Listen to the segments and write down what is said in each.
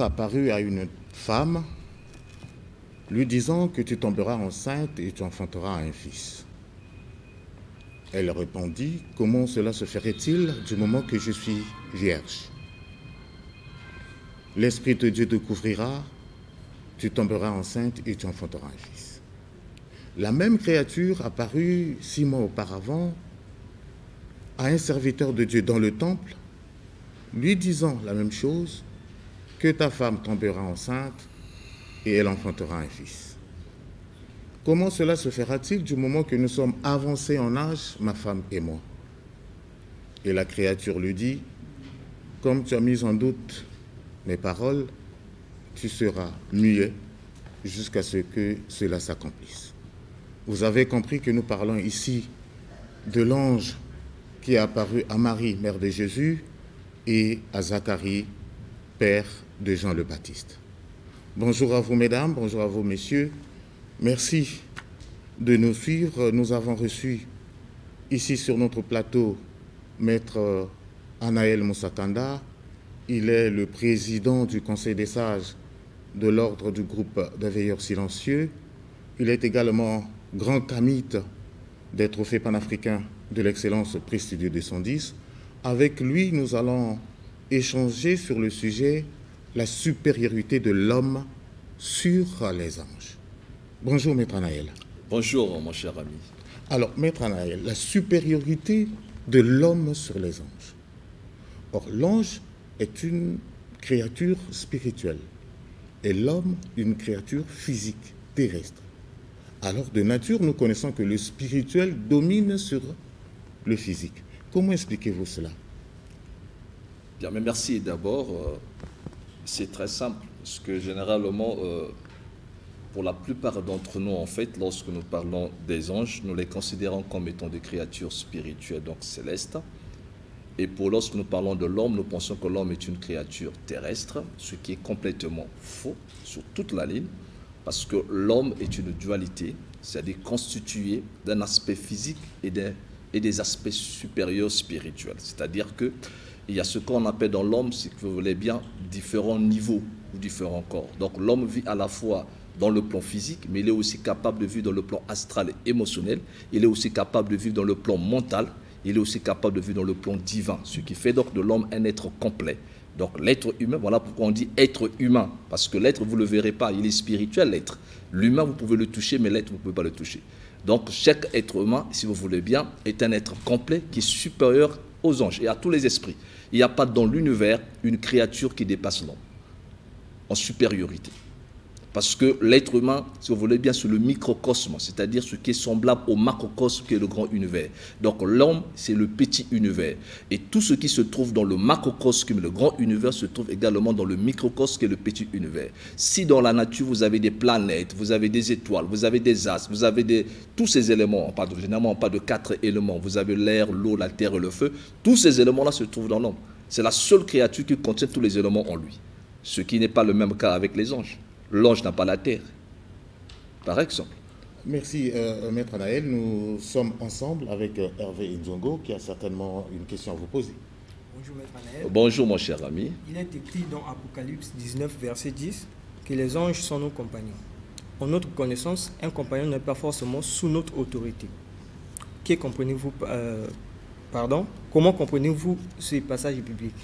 apparut à une femme, lui disant que tu tomberas enceinte et tu enfanteras un fils. Elle répondit, comment cela se ferait-il du moment que je suis vierge? L'Esprit de Dieu te couvrira, tu tomberas enceinte et tu enfanteras un fils. La même créature apparut six mois auparavant à un serviteur de Dieu dans le temple, lui disant la même chose, que ta femme tombera enceinte et elle enfantera un fils. Comment cela se fera-t-il du moment que nous sommes avancés en âge, ma femme et moi? Et la créature lui dit, comme tu as mis en doute mes paroles, tu seras muet jusqu'à ce que cela s'accomplisse. Vous avez compris que nous parlons ici de l'ange qui est apparu à Marie, mère de Jésus, et à Zacharie, père de Jean le Baptiste. Bonjour à vous, mesdames, bonjour à vous, messieurs. Merci de nous suivre. Nous avons reçu ici sur notre plateau Maître Anaël Moussakanda. Il est le président du Conseil des sages de l'ordre du groupe des veilleurs silencieux. Il est également grand camite des trophées panafricains de l'excellence prestigieux de 110. Avec lui, nous allons échanger sur le sujet la supériorité de l'homme sur les anges. Bonjour, Maître Anaël. Bonjour, mon cher ami. Alors, Maître Anaël, la supériorité de l'homme sur les anges. Or, l'ange est une créature spirituelle et l'homme une créature physique, terrestre. Alors, de nature, nous connaissons que le spirituel domine sur le physique. Comment expliquez-vous cela? Bien, mais merci d'abord. C'est très simple, parce que généralement, euh, pour la plupart d'entre nous, en fait, lorsque nous parlons des anges, nous les considérons comme étant des créatures spirituelles, donc célestes. Et pour lorsque nous parlons de l'homme, nous pensons que l'homme est une créature terrestre, ce qui est complètement faux sur toute la ligne, parce que l'homme est une dualité, c'est-à-dire constitué d'un aspect physique et des, et des aspects supérieurs spirituels. C'est-à-dire que il y a ce qu'on appelle dans l'homme, si vous voulez bien, différents niveaux ou différents corps. Donc l'homme vit à la fois dans le plan physique, mais il est aussi capable de vivre dans le plan astral et émotionnel. Il est aussi capable de vivre dans le plan mental. Il est aussi capable de vivre dans le plan divin, ce qui fait donc de l'homme un être complet. Donc l'être humain, voilà pourquoi on dit être humain, parce que l'être, vous ne le verrez pas, il est spirituel, l'être. L'humain, vous pouvez le toucher, mais l'être, vous ne pouvez pas le toucher. Donc chaque être humain, si vous voulez bien, est un être complet qui est supérieur aux anges et à tous les esprits. Il n'y a pas dans l'univers une créature qui dépasse l'homme en supériorité. Parce que l'être humain, si vous voulez bien, c'est le microcosme, c'est-à-dire ce qui est semblable au macrocosme qui est le grand univers. Donc l'homme, c'est le petit univers. Et tout ce qui se trouve dans le macrocosme, le grand univers, se trouve également dans le microcosme qui est le petit univers. Si dans la nature, vous avez des planètes, vous avez des étoiles, vous avez des astres, vous avez des, tous ces éléments, pas de, généralement pas de quatre éléments, vous avez l'air, l'eau, la terre et le feu, tous ces éléments-là se trouvent dans l'homme. C'est la seule créature qui contient tous les éléments en lui. Ce qui n'est pas le même cas avec les anges. L'ange n'a pas la terre, par exemple. Merci, euh, Maître Anaël. Nous sommes ensemble avec euh, Hervé Nzongo qui a certainement une question à vous poser. Bonjour, Maître Anaël. Bonjour, mon cher ami. Il est écrit dans Apocalypse 19, verset 10, que les anges sont nos compagnons. En notre connaissance, un compagnon n'est pas forcément sous notre autorité. Que comprenez-vous euh, Pardon? Comment comprenez-vous ces passages bibliques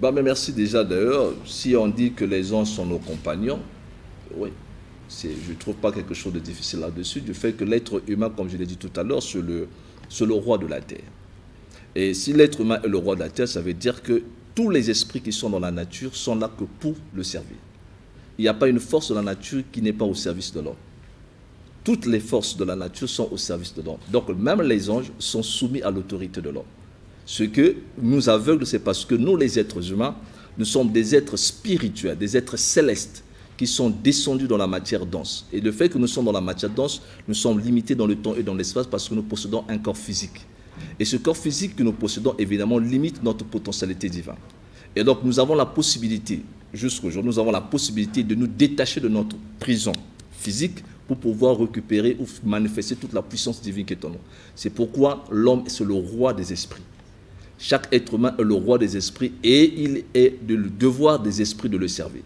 bah, merci déjà d'ailleurs. Si on dit que les anges sont nos compagnons, oui, je ne trouve pas quelque chose de difficile là-dessus, du fait que l'être humain, comme je l'ai dit tout à l'heure, c'est le, le roi de la terre. Et si l'être humain est le roi de la terre, ça veut dire que tous les esprits qui sont dans la nature sont là que pour le servir. Il n'y a pas une force de la nature qui n'est pas au service de l'homme. Toutes les forces de la nature sont au service de l'homme. Donc même les anges sont soumis à l'autorité de l'homme. Ce que nous aveugle, c'est parce que nous, les êtres humains, nous sommes des êtres spirituels, des êtres célestes qui sont descendus dans la matière dense. Et le fait que nous sommes dans la matière dense, nous sommes limités dans le temps et dans l'espace parce que nous possédons un corps physique. Et ce corps physique que nous possédons, évidemment, limite notre potentialité divine. Et donc, nous avons la possibilité, jusqu'aujourd'hui, nous avons la possibilité de nous détacher de notre prison physique pour pouvoir récupérer ou manifester toute la puissance divine qui est en nous. C'est pourquoi l'homme, c'est le roi des esprits. Chaque être humain est le roi des esprits et il est de le devoir des esprits de le servir.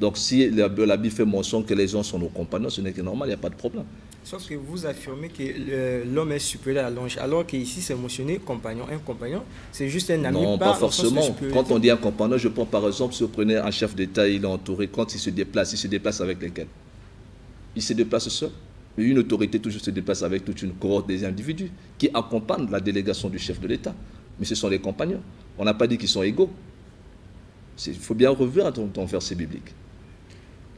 Donc si la, la Bible fait mention que les gens sont nos compagnons, ce n'est que normal, il n'y a pas de problème. Sauf que vous affirmez que l'homme est supérieur à l'ange, alors qu'ici c'est mentionné compagnon. Un compagnon, c'est juste un ami. Non, pas, forcément. Quand on dit un compagnon, je prends par exemple, si vous prenez un chef d'État, il est entouré, quand il se déplace, il se déplace avec lesquels Il se déplace seul. Mais une autorité toujours se déplace avec toute une cohorte des individus qui accompagnent la délégation du chef de l'État. Mais ce sont les compagnons. On n'a pas dit qu'ils sont égaux. Il faut bien revoir ton, ton verset biblique.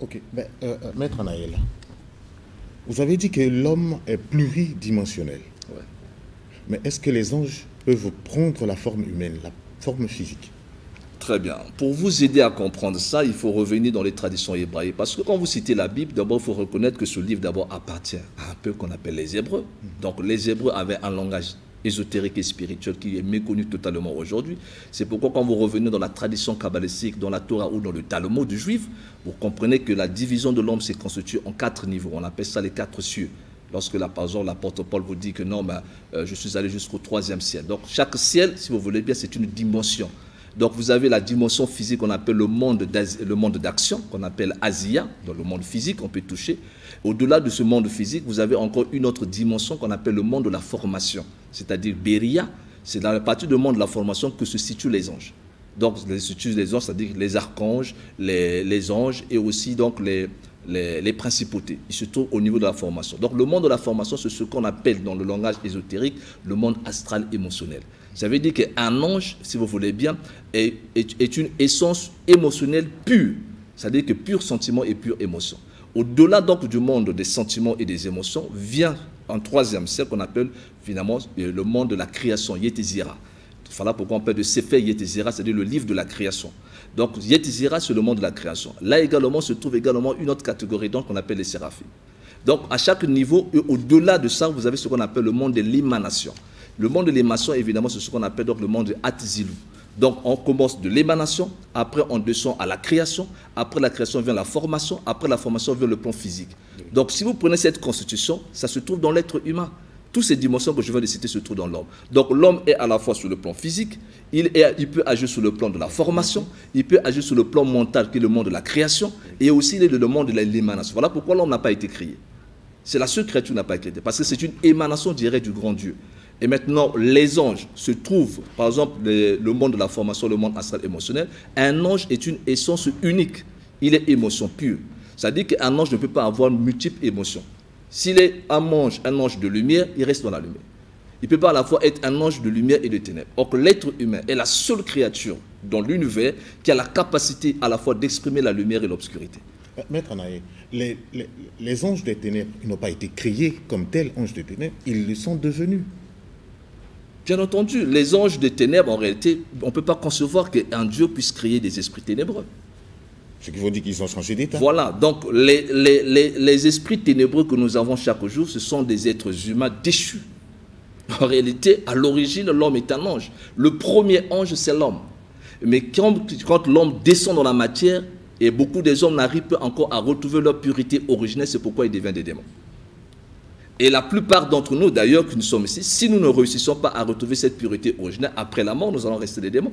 Ok, ben, euh, euh, Maître Anaël, vous avez dit que l'homme est pluridimensionnel. Ouais. Mais est-ce que les anges peuvent prendre la forme humaine, la forme physique? Très bien. Pour vous aider à comprendre ça, il faut revenir dans les traditions hébraïques. Parce que quand vous citez la Bible, d'abord, il faut reconnaître que ce livre d'abord appartient à un peu qu'on appelle les Hébreux. Donc les Hébreux avaient un langage ésotérique et spirituel qui est méconnu totalement aujourd'hui. C'est pourquoi quand vous revenez dans la tradition kabbalistique, dans la Torah ou dans le Talmud du juif, vous comprenez que la division de l'homme s'est constituée en quatre niveaux. On appelle ça les quatre cieux. Lorsque la, par exemple l'apôtre Paul vous dit que non, mais, euh, je suis allé jusqu'au troisième ciel. Donc chaque ciel, si vous voulez bien, c'est une dimension. Donc vous avez la dimension physique qu'on appelle le monde d'action, qu'on appelle Asia, dans le monde physique, on peut toucher. Au-delà de ce monde physique, vous avez encore une autre dimension qu'on appelle le monde de la formation, c'est-à-dire Beria. C'est dans la partie du monde de la formation que se situent les anges. Donc les situent les anges, c'est-à-dire les archanges, les, anges et aussi donc les, les, les, principautés. Ils se trouvent au niveau de la formation. Donc le monde de la formation, c'est ce qu'on appelle dans le langage ésotérique le monde astral émotionnel. Ça veut dire qu'un ange, si vous voulez bien, est, une essence émotionnelle pure. C'est-à-dire que pur sentiment et pure émotion. Au-delà donc du monde des sentiments et des émotions, vient un troisième cercle qu'on appelle finalement le monde de la création, Yetizira. Voilà pourquoi on parle de Sefer Yetizira, c'est-à-dire le livre de la création. Donc Yetizira, c'est le monde de la création. Là également se trouve également une autre catégorie donc qu'on appelle les séraphim. Donc à chaque niveau, au-delà de ça, vous avez ce qu'on appelle le monde de l'émanation. Le monde de l'émanation, évidemment, c'est ce qu'on appelle donc le monde de Atzilu. Donc on commence de l'émanation, après on descend à la création, après la création vient la formation, après la formation vient le plan physique. Donc si vous prenez cette constitution, ça se trouve dans l'être humain. Toutes ces dimensions que je viens de citer se trouvent dans l'homme. Donc l'homme est à la fois sur le plan physique, il, il peut agir sur le plan de la formation, il peut agir sur le plan mental qui est le monde de la création, et aussi le monde de l'émanation. Voilà pourquoi l'homme n'a pas été créé. C'est la seule créature qui n'a pas été créée, parce que c'est une émanation directe du grand Dieu. Et maintenant, les anges se trouvent, par exemple, le, monde de la formation, le monde astral émotionnel. Un ange est une essence unique. Il est émotion pure. Dit qu'un ange ne peut pas avoir multiples émotions. S'il est un ange, un ange de lumière, il reste dans la lumière. Il ne peut pas à la fois être un ange de lumière et de ténèbres. Or, l'être humain est la seule créature dans l'univers qui a la capacité à la fois d'exprimer la lumière et l'obscurité. Maître Anaï, les, les, les, anges des ténèbres n'ont pas été créés comme tels anges des ténèbres, ils le sont devenus. Bien entendu, les anges des ténèbres, en réalité, on ne peut pas concevoir qu'un Dieu puisse créer des esprits ténébreux. Ce qui veut dire qu'ils ont changé d'état. Voilà, donc les, les, les, les, esprits ténébreux que nous avons chaque jour, ce sont des êtres humains déchus. En réalité, à l'origine, l'homme est un ange. Le premier ange, c'est l'homme. Mais quand, quand l'homme descend dans la matière, et beaucoup des hommes n'arrivent pas encore à retrouver leur pureté originelle, c'est pourquoi ils deviennent des démons. Et la plupart d'entre nous, d'ailleurs, qui nous sommes ici, si nous ne réussissons pas à retrouver cette pureté originelle, après la mort, nous allons rester des démons.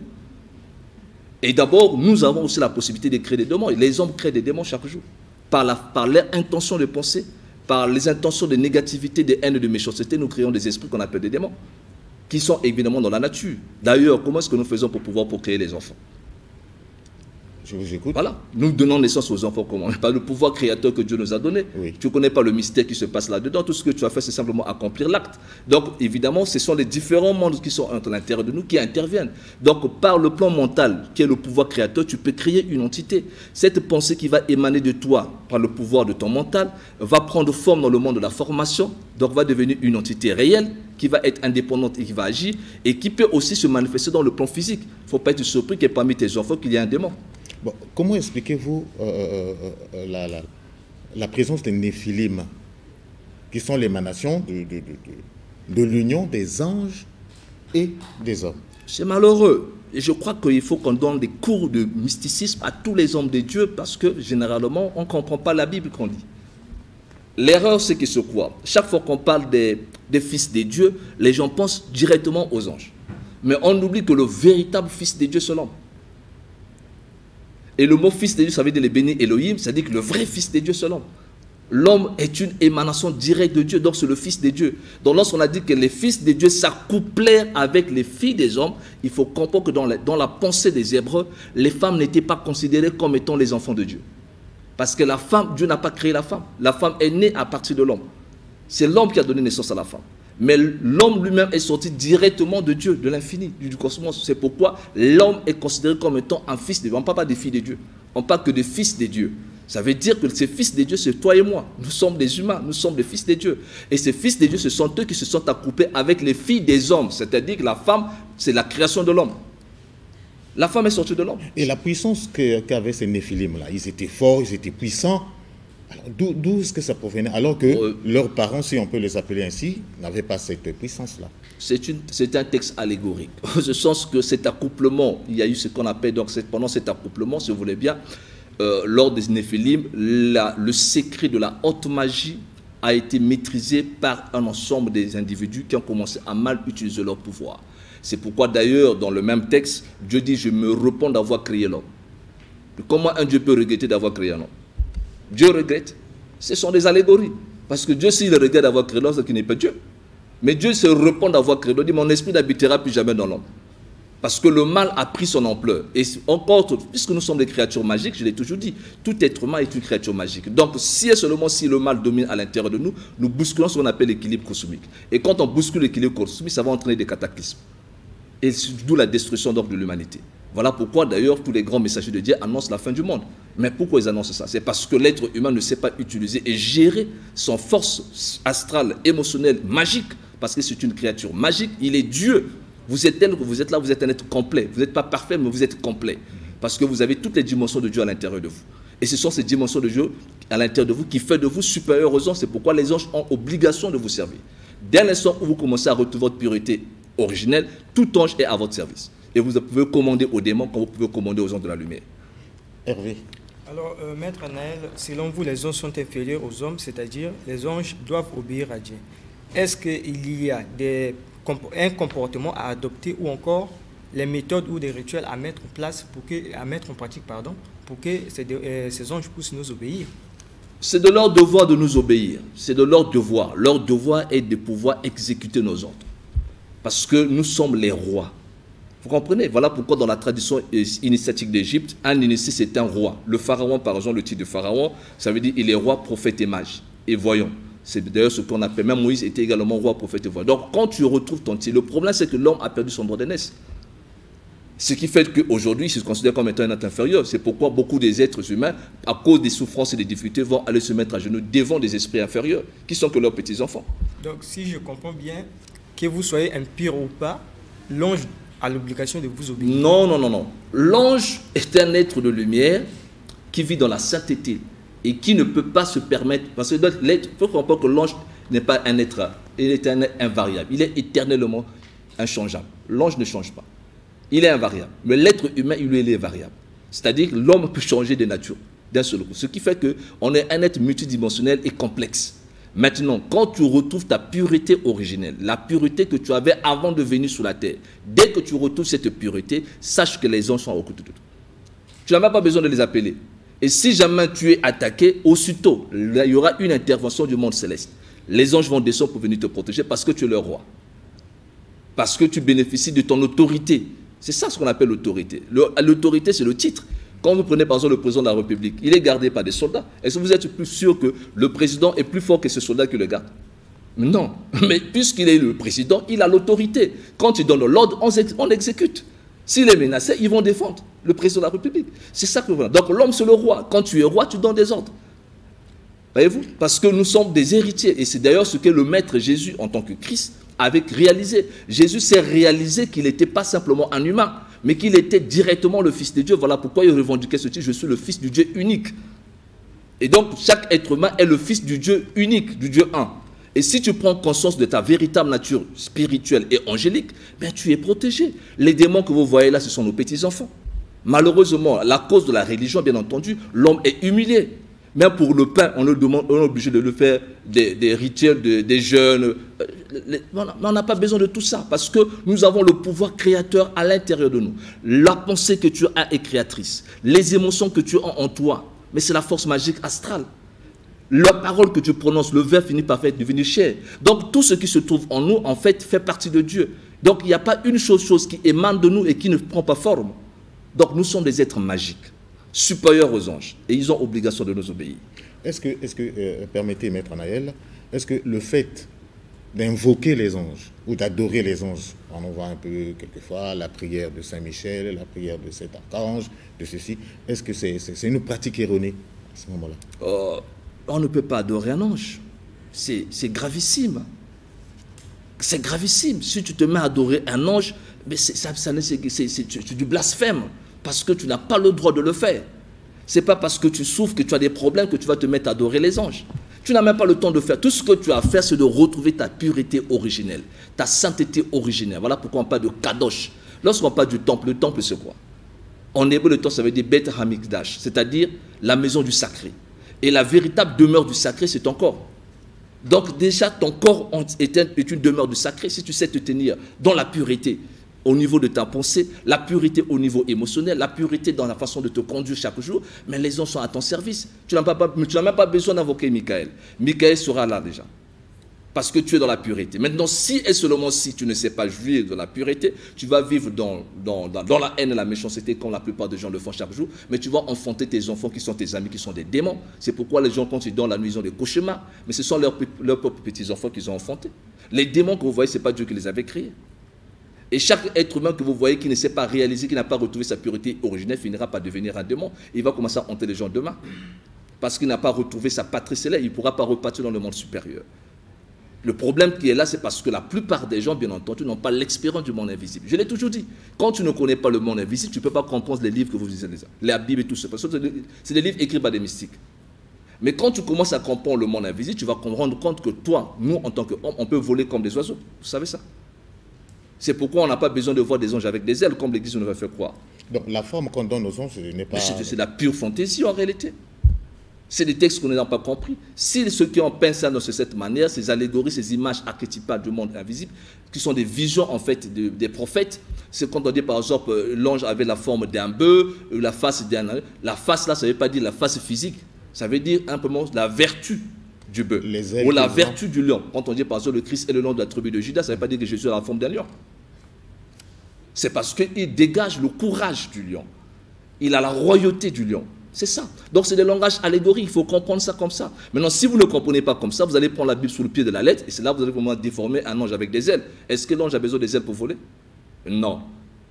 Et d'abord, nous avons aussi la possibilité de créer des démons. Les hommes créent des démons chaque jour. Par, leur intention de penser, par les intentions de négativité, de haine et de méchanceté, nous créons des esprits qu'on appelle des démons, qui sont évidemment dans la nature. D'ailleurs, comment est-ce que nous faisons pour pouvoir procréer les enfants? Je vous écoute. Voilà. Nous donnons naissance aux enfants comment Par le pouvoir créateur que Dieu nous a donné. Oui. Tu ne connais pas le mystère qui se passe là-dedans. Tout ce que tu as fait, c'est simplement accomplir l'acte. Donc, évidemment, ce sont les différents mondes qui sont entre l'intérieur de nous qui interviennent. Donc, par le plan mental, qui est le pouvoir créateur, tu peux créer une entité. Cette pensée qui va émaner de toi par le pouvoir de ton mental va prendre forme dans le monde de la formation, donc va devenir une entité réelle qui va être indépendante et qui va agir et qui peut aussi se manifester dans le plan physique. Il ne faut pas être surpris qu'il y ait parmi tes enfants qu'il y ait un démon. Comment expliquez-vous euh, euh, euh, la, présence des néphilim, qui sont l'émanation de, l'union des anges et des hommes? C'est malheureux. Et je crois qu'il faut qu'on donne des cours de mysticisme à tous les hommes de Dieu parce que généralement, on ne comprend pas la Bible qu'on lit. L'erreur, c'est que ce quoi Chaque fois qu'on parle des, des fils des dieux, les gens pensent directement aux anges. Mais on oublie que le véritable fils de Dieu, c'est l'homme. Et le mot fils de Dieu, ça veut dire les bénis Elohim, ça dit que le vrai fils de Dieu, c'est l'homme. L'homme est une émanation directe de Dieu, donc c'est le fils de Dieu. Donc lorsqu'on a dit que les fils de Dieu s'accouplèrent avec les filles des hommes, il faut comprendre que dans la, dans la pensée des Hébreux, les femmes n'étaient pas considérées comme étant les enfants de Dieu. Parce que la femme, Dieu n'a pas créé la femme. La femme est née à partir de l'homme. C'est l'homme qui a donné naissance à la femme. Mais l'homme lui-même est sorti directement de Dieu, de l'infini, du cosmos. C'est pourquoi l'homme est considéré comme étant un fils de Dieu. On ne parle pas des filles de Dieu. On parle que des fils de Dieu. Ça veut dire que ces fils de Dieu, c'est toi et moi. Nous sommes des humains, nous sommes des fils de Dieu. Et ces fils de Dieu, ce sont eux qui se sont accouplés avec les filles des hommes. C'est-à-dire que la femme, c'est la création de l'homme. La femme est sortie de l'homme. Et la puissance qu'avaient ces néphilim-là, ils étaient forts, ils étaient puissants. D'où est-ce que ça provenait Alors que euh, leurs parents, si on peut les appeler ainsi, n'avaient pas cette puissance-là? C'est un texte allégorique. Au sens que cet accouplement, il y a eu ce qu'on appelle, donc pendant cet accouplement, si vous voulez bien, euh, lors des Néphilim, le secret de la haute magie a été maîtrisé par un ensemble des individus qui ont commencé à mal utiliser leur pouvoir. C'est pourquoi d'ailleurs, dans le même texte, Dieu dit, je me repens d'avoir créé l'homme. Comment un Dieu peut regretter d'avoir créé un homme? Dieu regrette. Ce sont des allégories. Parce que Dieu, s'il regrette d'avoir créé l'homme, c'est qu'il n'est pas Dieu. Mais Dieu se repent d'avoir créé l'homme. Il dit, mon esprit n'habitera plus jamais dans l'homme. Parce que le mal a pris son ampleur. Et encore, puisque nous sommes des créatures magiques, je l'ai toujours dit, tout être humain est une créature magique. Donc, si et seulement si le mal domine à l'intérieur de nous, nous bousculons ce qu'on appelle l'équilibre cosmique. Et quand on bouscule l'équilibre cosmique, ça va entraîner des cataclysmes. Et d'où la destruction de l'humanité. Voilà pourquoi d'ailleurs tous les grands messagers de Dieu annoncent la fin du monde. Mais pourquoi ils annoncent ça? C'est parce que l'être humain ne sait pas utiliser et gérer son force astrale, émotionnelle, magique, parce que c'est une créature magique, il est Dieu. Vous êtes tel que vous êtes là, vous êtes un être complet. Vous n'êtes pas parfait, mais vous êtes complet. Parce que vous avez toutes les dimensions de Dieu à l'intérieur de vous. Et ce sont ces dimensions de Dieu à l'intérieur de vous qui font de vous supérieurs aux anges. C'est pourquoi les anges ont obligation de vous servir. Dès l'instant où vous commencez à retrouver votre pureté originelle, tout ange est à votre service. Et vous pouvez commander aux démons comme vous pouvez commander aux anges de la lumière. Hervé. Alors, euh, Maître Anaël, selon vous, les anges sont inférieurs aux hommes, c'est-à-dire les anges doivent obéir à Dieu. Est-ce qu'il y a des un comportement à adopter ou encore les méthodes ou des rituels à mettre en place, pour que, à mettre en pratique, pardon, pour que ces, euh, ces anges puissent nous obéir? C'est de leur devoir de nous obéir. C'est de leur devoir. Leur devoir est de pouvoir exécuter nos ordres. Parce que nous sommes les rois. Vous comprenez? Voilà pourquoi dans la tradition initiatique d'Égypte, un initié c'est un roi. Le pharaon, par exemple, le titre de pharaon, ça veut dire il est roi, prophète et mage. Et voyons. C'est d'ailleurs ce qu'on appelle, même Moïse était également roi, prophète et voyant. Donc quand tu retrouves ton titre, le problème c'est que l'homme a perdu son droit d'aînesse. Ce qui fait qu'aujourd'hui, il se considère comme étant un être inférieur. C'est pourquoi beaucoup des êtres humains, à cause des souffrances et des difficultés, vont aller se mettre à genoux devant des esprits inférieurs, qui sont que leurs petits-enfants. Donc, si je comprends bien, que vous soyez un pire ou pas, l'ange a l'obligation de vous obéir. Non, non, non, non. L'ange est un être de lumière qui vit dans la sainteté et qui ne peut pas se permettre, parce que l'être, il faut comprendre que l'ange n'est pas un être, il est un être invariable, il est éternellement inchangeable. L'ange ne change pas. Il est invariable. Mais l'être humain, il, il est variable. C'est-à-dire que l'homme peut changer de nature d'un seul coup. Ce qui fait qu'on est un être multidimensionnel et complexe. Maintenant, quand tu retrouves ta pureté originelle, la pureté que tu avais avant de venir sur la terre, dès que tu retrouves cette pureté, sache que les anges sont au côté de toi. Tu n'as pas besoin de les appeler. Et si jamais tu es attaqué, aussitôt, il y aura une intervention du monde céleste. Les anges vont descendre pour venir te protéger parce que tu es le roi. Parce que tu bénéficies de ton autorité. C'est ça ce qu'on appelle l'autorité. L'autorité, c'est le titre. Quand vous prenez par exemple le président de la République, il est gardé par des soldats. Est-ce que vous êtes plus sûr que le président est plus fort que ce soldat qui le garde Non. Mais puisqu'il est le président, il a l'autorité. Quand il donne l'ordre, on exécute. S'il est menacé, ils vont défendre le président de la République. C'est ça que vous Donc l'homme, c'est le roi. Quand tu es roi, tu donnes des ordres. Voyez-vous? Parce que nous sommes des héritiers. Et c'est d'ailleurs ce que le Maître Jésus, en tant que Christ, avait réalisé. Jésus s'est réalisé qu'il n'était pas simplement un humain, mais qu'il était directement le Fils de Dieu. Voilà pourquoi il revendiquait ce titre, je suis le Fils du Dieu unique. Et donc, chaque être humain est le Fils du Dieu unique, du Dieu un. Et si tu prends conscience de ta véritable nature spirituelle et angélique, ben tu es protégé. Les démons que vous voyez là, ce sont nos petits-enfants. Malheureusement, à la cause de la religion, bien entendu, l'homme est humilié. Même pour le pain, on, est obligé de le faire des, rituels des jeunes. Euh, on n'a pas besoin de tout ça parce que nous avons le pouvoir créateur à l'intérieur de nous. La pensée que tu as est créatrice. Les émotions que tu as en toi, mais c'est la force magique astrale. La parole que tu prononces, le verbe finit par faire devenir chair. Donc tout ce qui se trouve en nous, en fait, fait partie de Dieu. Donc il n'y a pas une chose, chose qui émane de nous et qui ne prend pas forme. Donc nous sommes des êtres magiques supérieurs aux anges. Et ils ont obligation de nous obéir. Est-ce que, est que euh, permettez, Maître Naël, est-ce que le fait d'invoquer les anges ou d'adorer les anges, on en voit un peu quelquefois la prière de Saint-Michel, la prière de cet archange, de ceci, est-ce que c'est une pratique erronée à ce moment-là? Oh, On ne peut pas adorer un ange. C'est gravissime. C'est gravissime. Si tu te mets à adorer un ange, mais c'est du blasphème parce que tu n'as pas le droit de le faire. C'est pas parce que tu souffres que tu as des problèmes que tu vas te mettre à adorer les anges. Tu n'as même pas le temps de faire. Tout ce que tu as à faire, c'est de retrouver ta pureté originelle, ta sainteté originelle. Voilà pourquoi on parle de kadosh. Lorsqu'on parle du temple, le temple c'est quoi? En hébreu, le temple ça veut dire Bet Hamikdash, c'est-à-dire la maison du sacré. Et la véritable demeure du sacré, c'est ton corps. Donc déjà, ton corps est une demeure du sacré si tu sais te tenir dans la pureté, au niveau de ta pensée, la pureté au niveau émotionnel, la pureté dans la façon de te conduire chaque jour, mais les gens sont à ton service. Tu n'as même pas besoin d'invoquer Michael. Michael sera là déjà. Parce que tu es dans la pureté. Maintenant, si et seulement si tu ne sais pas jouir de la pureté, tu vas vivre dans, dans, dans, la haine et la méchanceté comme la plupart des gens le font chaque jour. Mais tu vas enfanter tes enfants qui sont tes amis, qui sont des démons. C'est pourquoi les gens, quand ils dorment la nuit, ils ont des cauchemars. Mais ce sont leurs, leurs propres petits-enfants qu'ils ont enfantés. Les démons que vous voyez, ce n'est pas Dieu qui les avait créés. Et chaque être humain que vous voyez qui ne sait pas réaliser, qui n'a pas retrouvé sa pureté originelle, finira par devenir un démon. il va commencer à hanter les gens demain. Parce qu'il n'a pas retrouvé sa patrie céleste, il ne pourra pas repartir dans le monde supérieur. Le problème qui est là, c'est parce que la plupart des gens, bien entendu, n'ont pas l'expérience du monde invisible. Je l'ai toujours dit. Quand tu ne connais pas le monde invisible, tu ne peux pas comprendre les livres que vous lisez, la Bible et tout ça. Parce que c'est des livres écrits par des mystiques. Mais quand tu commences à comprendre le monde invisible, tu vas comprendre compte que toi, nous, en tant qu'hommes, on peut voler comme des oiseaux. Vous savez ça? C'est pourquoi on n'a pas besoin de voir des anges avec des ailes, comme l'Église nous a fait croire. Donc la forme qu'on donne aux anges n'est pas... C'est de la pure fantaisie en réalité. C'est des textes qu'on n'a pas compris. Si ceux qui ont peint ça de cette manière, ces allégories, ces images archétypales du monde invisible, qui sont des visions en fait des prophètes, c'est quand on dit par exemple euh, l'ange avait la forme d'un bœuf, euh, la face d'un... La face là, ça ne veut pas dire la face physique, ça veut dire un peu la vertu du bœuf. Ou la vertu du lion. Quand on dit par exemple le Christ est le nom de la tribu de Judas, ça ne veut pas dire que Jésus a la forme d'un lion. C'est parce qu'il dégage le courage du lion. Il a la royauté du lion. C'est ça. Donc c'est des langages allégoriques. Il faut comprendre ça comme ça. Maintenant, si vous ne comprenez pas comme ça, vous allez prendre la Bible sous le pied de la lettre et c'est là que vous allez vraiment déformer un ange avec des ailes. Est-ce que l'ange a besoin des ailes pour voler? Non.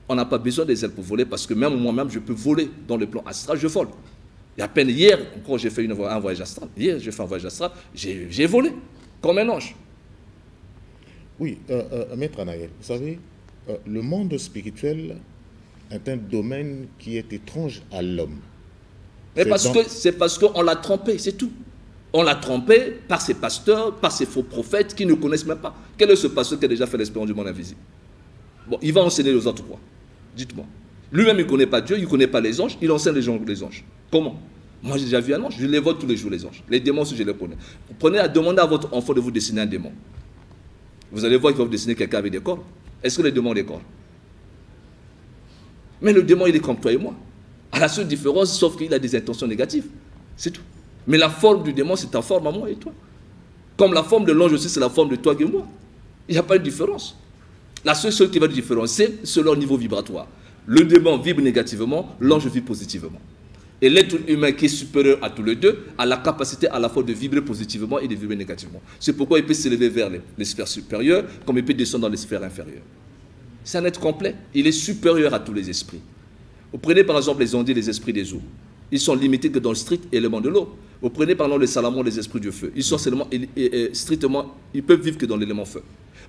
On n'a pas besoin des ailes pour voler parce que même moi-même, je peux voler dans le plan astral, je vole. Et à peine hier, quand j'ai fait un voyage astral, hier, j'ai fait un voyage astral, j'ai volé comme un ange. Oui, euh, euh, Maître Anaël, vous savez, le monde spirituel est un domaine qui est étrange à l'homme. Mais parce que c'est parce qu'on l'a trompé, c'est tout. On l'a trompé par ses pasteurs, par ses faux prophètes qui ne connaissent même pas. Quel est ce pasteur qui a déjà fait l'expérience du monde invisible? Bon, il va enseigner aux autres quoi? Dites-moi. Lui-même, il ne connaît pas Dieu, il ne connaît pas les anges, il enseigne les gens les anges. Comment? Moi, j'ai déjà vu un ange, je les vois tous les jours, les anges. Les démons, si je les connais. Vous prenez à demander à votre enfant de vous dessiner un démon. Vous allez voir qu'il va vous dessiner quelqu'un avec des corps. Est-ce que le démon est corps Mais le démon, il est comme toi et moi. À la seule différence, sauf qu'il a des intentions négatives. C'est tout. Mais la forme du démon, c'est ta forme à moi et toi. Comme la forme de l'ange aussi, c'est la forme de toi et moi. Il n'y a pas de différence. La seule chose qui va différencier, c'est leur niveau vibratoire. Le démon vibre négativement, l'ange vibre positivement. Et l'être humain qui est supérieur à tous les deux a la capacité à la fois de vibrer positivement et de vibrer négativement. C'est pourquoi il peut s'élever vers les, sphères supérieures comme il peut descendre dans les sphères inférieures. C'est un être complet. Il est supérieur à tous les esprits. Vous prenez par exemple les ondits, les esprits des eaux. Ils sont limités que dans le strict élément de l'eau. Vous prenez par exemple les salamons, les esprits du feu. Ils sont seulement, strictement, ils peuvent vivre que dans l'élément feu.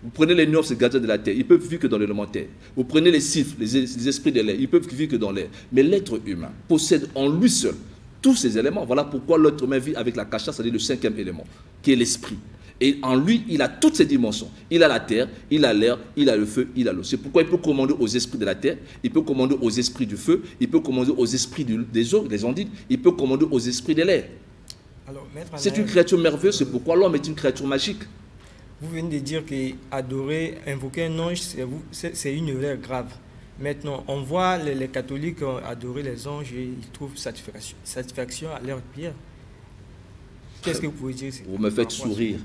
Vous prenez les nuages, ces gardiens de la terre, ils peuvent vivre que dans l'élémentaire. Vous prenez les siffles, les, esprits de l'air, ils peuvent vivre que dans l'air. Mais l'être humain possède en lui seul tous ces éléments. Voilà pourquoi l'être humain vit avec la cacha, c'est-à-dire le cinquième élément, qui est l'esprit. Et en lui, il a toutes ces dimensions. Il a la terre, il a l'air, il a le feu, il a l'eau. C'est pourquoi il peut commander aux esprits de la terre, il peut commander aux esprits du feu, il peut commander aux esprits des eaux, des ondides, il peut commander aux esprits de l'air. C'est une créature merveilleuse, c'est pourquoi l'homme est une créature magique. Vous venez de dire qu'adorer, invoquer un ange, c'est une erreur grave. Maintenant, on voit les, catholiques adorer les anges et ils trouvent satisfaction, satisfaction à leur prière. Qu'est-ce que vous pouvez dire Vous me faites sourire.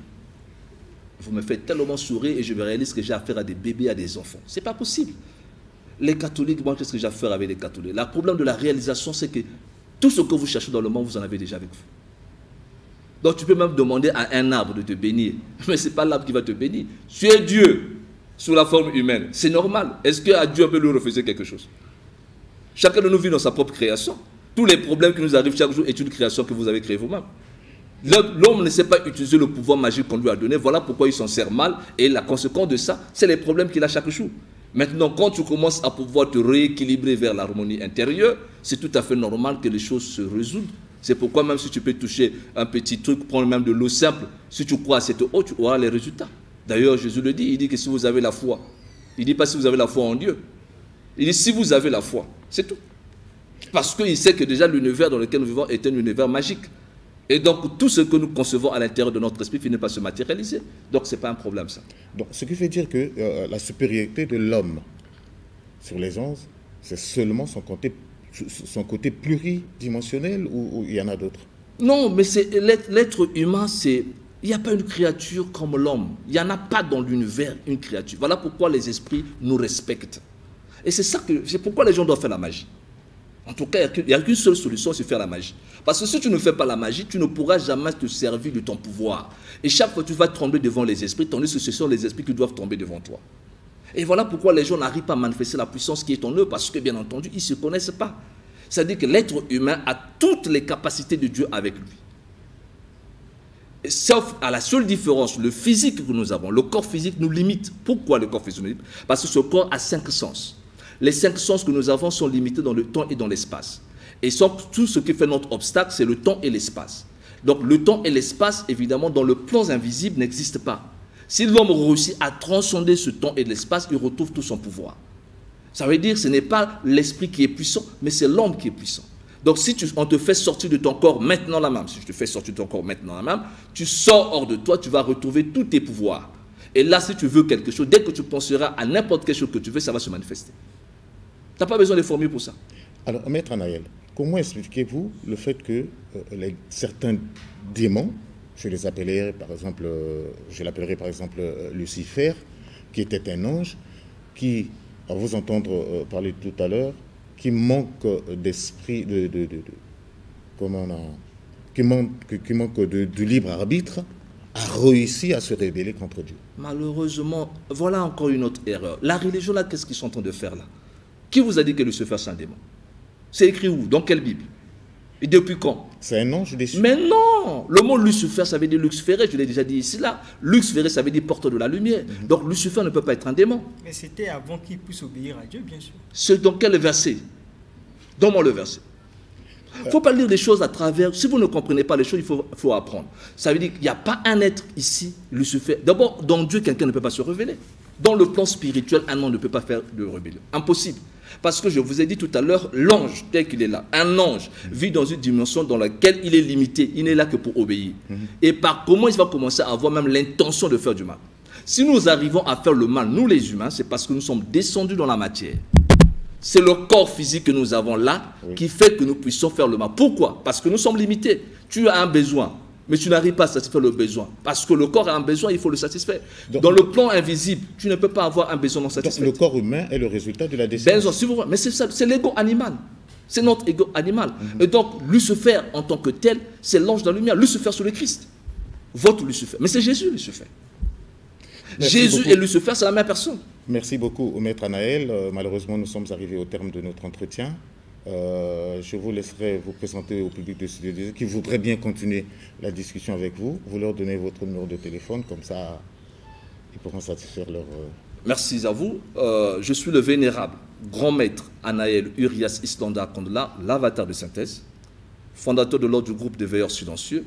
Vous me faites tellement sourire et je me réalise que j'ai affaire à des bébés, à des enfants. C'est pas possible. Les catholiques, moi, qu'est-ce que j'ai affaire avec les catholiques? Le problème de la réalisation, c'est que tout ce que vous cherchez dans le monde, vous en avez déjà avec vous. Donc tu peux même demander à un arbre de te bénir. Mais ce n'est pas l'arbre qui va te bénir. Tu es Dieu sous la forme humaine. C'est normal. Est-ce qu'à Dieu peut lui refuser quelque chose? Chacun de nous vit dans sa propre création. Tous les problèmes qui nous arrivent chaque jour est une création que vous avez créée vous-même. L'homme ne sait pas utiliser le pouvoir magique qu'on lui a donné. Voilà pourquoi il s'en sert mal. Et la conséquence de ça, c'est les problèmes qu'il a chaque jour. Maintenant, quand tu commences à pouvoir te rééquilibrer vers l'harmonie intérieure, c'est tout à fait normal que les choses se résoudent. C'est pourquoi même si tu peux toucher un petit truc, prendre même de l'eau simple, si tu crois à cette eau, tu auras les résultats. D'ailleurs, Jésus le dit, il dit que si vous avez la foi, il ne dit pas si vous avez la foi en Dieu, il dit si vous avez la foi, c'est tout. Parce qu'il sait que déjà l'univers dans lequel nous vivons est un univers magique. Et donc tout ce que nous concevons à l'intérieur de notre esprit finit par se matérialiser. Donc ce n'est pas un problème ça. Donc ce qui veut dire que euh, la supériorité de l'homme sur les anges, c'est seulement son côté, son côté pluridimensionnel ou, il y en a d'autres? Non, mais l'être humain, c'est il n'y a pas une créature comme l'homme. Il n'y en a pas dans l'univers une créature. Voilà pourquoi les esprits nous respectent. Et c'est ça que c'est pourquoi les gens doivent faire la magie. En tout cas, il n'y a qu'une seule solution, c'est faire la magie. Parce que si tu ne fais pas la magie, tu ne pourras jamais te servir de ton pouvoir. Et chaque fois, tu vas tomber devant les esprits, tandis que ce sont les esprits qui doivent tomber devant toi. Et voilà pourquoi les gens n'arrivent pas à manifester la puissance qui est en eux, parce que bien entendu, ils ne se connaissent pas. C'est-à-dire que l'être humain a toutes les capacités de Dieu avec lui. Sauf à la seule différence, le physique que nous avons, le corps physique nous limite. Pourquoi le corps physique nous limite? Parce que ce corps a cinq sens. Les cinq sens que nous avons sont limités dans le temps et dans l'espace. Et tout ce qui fait notre obstacle, c'est le temps et l'espace. Donc le temps et l'espace, évidemment, dans le plan invisible, n'existent pas. Si l'homme réussit à transcender ce temps et l'espace, il retrouve tout son pouvoir. Ça veut dire que ce n'est pas l'esprit qui est puissant, mais c'est l'homme qui est puissant. Donc si on te fait sortir de ton corps maintenant la même, si je te fais sortir de ton corps maintenant la même, tu sors hors de toi, tu vas retrouver tous tes pouvoirs. Et là, si tu veux quelque chose, dès que tu penseras à n'importe quelle chose que tu veux, ça va se manifester. Tu n'as pas besoin de formules pour ça. Alors, Maître Anaël, comment expliquez-vous le fait que euh, certains démons, je les appellerai par exemple, euh, je l'appellerai par exemple euh, Lucifer, qui était un ange, qui, à vous entendre parler tout à l'heure, qui manque d'esprit, de, comment qui manque, qui manque de, libre arbitre, a réussi à se rébeller contre Dieu. Malheureusement, voilà encore une autre erreur. La religion, là, qu'est-ce qu'ils sont en train de faire là? Qui vous a dit que Lucifer c'est un démon? C'est écrit où? Dans quelle Bible? Et depuis quand? C'est un ange déchu. Mais non Le mot Lucifer, ça veut dire Luxféré, je l'ai déjà dit ici là. Luxféré, ça veut dire porteur de la lumière. Mhm. Donc Lucifer ne peut pas être un démon. Mais c'était avant qu'il puisse obéir à Dieu, bien sûr. C'est dans quel verset? Donne-moi le verset. Il ne faut pas lire les choses à travers. Si vous ne comprenez pas les choses, il faut, faut apprendre. Ça veut dire qu'il n'y a pas un être ici, Lucifer. D'abord, dans Dieu, quelqu'un ne peut pas se révéler. Dans le plan spirituel, un homme ne peut pas faire de rébellion. Impossible. Parce que je vous ai dit tout à l'heure, l'ange, tel qu'il est là, un ange vit dans une dimension dans laquelle il est limité. Il n'est là que pour obéir. Mhm. Et par comment il va commencer à avoir même l'intention de faire du mal. Si nous arrivons à faire le mal, nous les humains, c'est parce que nous sommes descendus dans la matière. C'est le corps physique que nous avons là qui fait que nous puissions faire le mal. Pourquoi? Parce que nous sommes limités. Tu as un besoin mais tu n'arrives pas à satisfaire le besoin. Parce que le corps a un besoin, il faut le satisfaire. Dans le plan invisible, tu ne peux pas avoir un besoin non satisfait. le corps humain est le résultat de la décision. si mais c'est l'ego animal. C'est notre ego animal. Mhm. Et donc, Lucifer, en tant que tel, c'est l'ange de la lumière. Lucifer sur le Christ. Votre Lucifer. Mais c'est Jésus, Lucifer. Jésus et Lucifer, c'est la même personne. Merci beaucoup au maître Anaël. Euh, malheureusement, nous sommes arrivés au terme de notre entretien. Euh, je vous laisserai vous présenter au public de Studio qui voudrait bien continuer la discussion avec vous. Vous leur donnez votre numéro de téléphone, comme ça, ils pourront satisfaire leur... Euh, Merci à vous. Euh, je suis le vénérable grand maître Anaël Urias Islanda Kondla, l'avatar de synthèse, fondateur de l'ordre du groupe des veilleurs silencieux.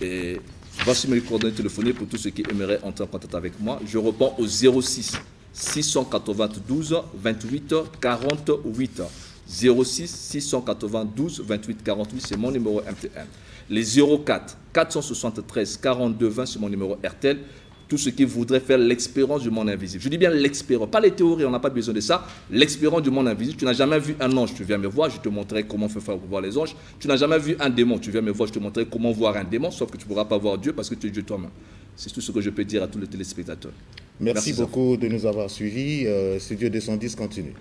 Et voici mes coordonnées téléphoniques pour tous ceux qui aimeraient entrer en contact avec moi. Je réponds au 06 692 28 48 06 692 28 48, c'est mon numéro MTN. Les 04 473 42 20, c'est mon numéro RTL. Tout ce qui voudrait faire l'expérience du monde invisible. Je dis bien l'expérience, pas les théories, on n'a pas besoin de ça. L'expérience du monde invisible. Tu n'as jamais vu un ange, tu viens me voir, je te montrerai comment faire pour voir les anges. Tu n'as jamais vu un démon, tu viens me voir, je te montrerai comment voir un démon, sauf que tu ne pourras pas voir Dieu parce que tu es Dieu toi-même. C'est tout ce que je peux dire à tous les téléspectateurs. Merci, beaucoup de nous avoir suivis. Euh, Studio 210 continue.